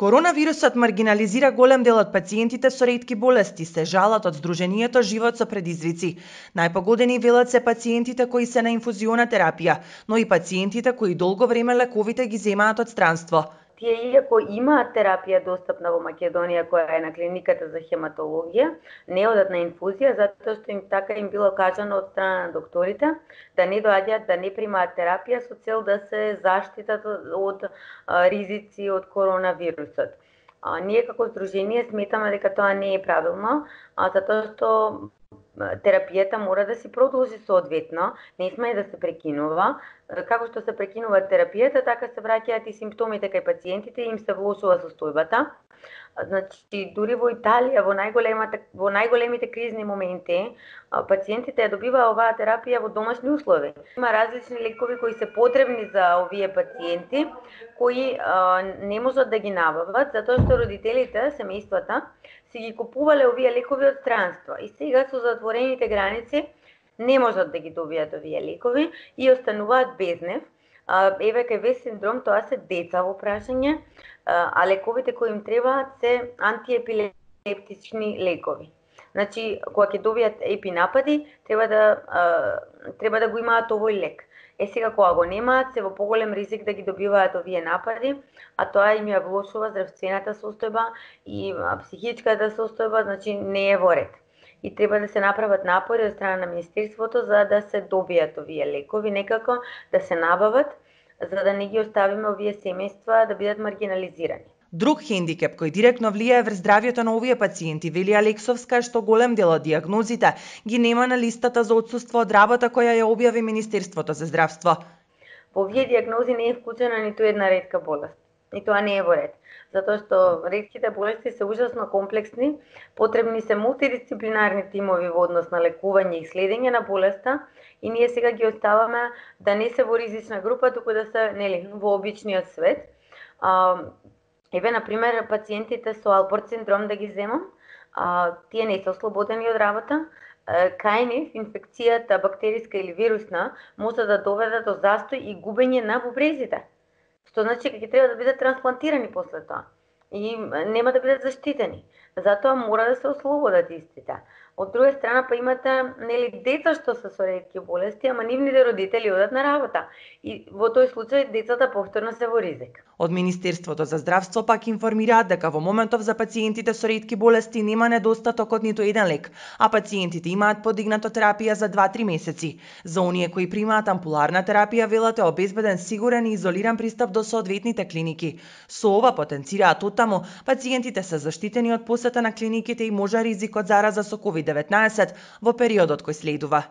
Коронавирусот маргинализира голем дел од пациентите со ретки болести, се жалат од Сдруженијето Живот со предизвици. Најпогодени велат се пациентите кои се на инфузиона терапија, но и пациентите кои долго време лековите ги земаат од странство. Тие иако имаат терапија достапна во Македонија која е на клиниката за хематологија, не одат на инфузија затоа што им така им било кажано од страна на докторите да не доаѓаат да не примаат терапија со цел да се заштитат од ризици од коронавирусот. А, ние како здружение сметаме дека тоа не е правилно, а, затоа што терапијата мора да се продолжи соодветно, не сме да се прекинува. Како што се прекинува терапијата, така се враќаат и симптомите кај пациентите и им се влошува состојбата. Значи, дури во Италија, во најголемата во најголемите кризни моменти, пациентите ја добиваа оваа терапија во домашни услови. Има различни лекови кои се потребни за овие пациенти, кои а, не можат да ги набават затоа што родителите, семејствата, си ги купувале овие лекови од странство. И сега со затворените граници не можат да ги добијат овие лекови и остануваат без нев. еве кај вес синдром тоа се деца во прашање, а лековите кои им требаат се антиепилептични лекови. Значи, кога ќе добијат епинапади, треба да треба да го имаат овој лек. Е сега кога го немаат, се во поголем ризик да ги добиваат овие напади, а тоа им ја влошува здравствената состојба и психичката состојба, значи не е во ред и треба да се направат напори од страна на Министерството за да се добијат овие лекови, некако да се набават, за да не ги оставиме овие семејства да бидат маргинализирани. Друг хендикеп кој директно влијае врз здравјето на овие пациенти, вели Алексовска, е што голем дел од диагнозите ги нема на листата за отсутство од работа која ја објави Министерството за здравство. Во овие диагнози не е вклучена ниту една ретка болест. И тоа не е во ред затоа што ретките болести се ужасно комплексни, потребни се мултидисциплинарни тимови во однос на лекување и следење на болеста и ние сега ги оставаме да не се во ризична група, туку да се нели во обичниот свет. А, еве на пример пациентите со Алпорт синдром да ги земам, а, тие не се ослободени од работа, кај нив инфекцијата бактериска или вирусна може да доведе до застој и губење на бубрезите. Што значи ќе треба да бидат трансплантирани после тоа и нема да бидат заштитени. Затоа мора да се ослободат истите. Од друга страна па имате нели деца што се со ретки болести, ама нивните родители одат на работа и во тој случај децата повторно се во ризик. Од Министерството за здравство пак информираат дека во моментов за пациентите со ретки болести нема недостаток од ниту еден лек, а пациентите имаат подигнато терапија за 2-3 месеци. За оние кои примаат ампуларна терапија велат е обезбеден сигурен и изолиран пристап до соодветните клиники. Со ова потенцираат оттаму пациентите се заштитени од посета на клиниките и можа ризикот зараза со COVID-19 во периодот кој следува.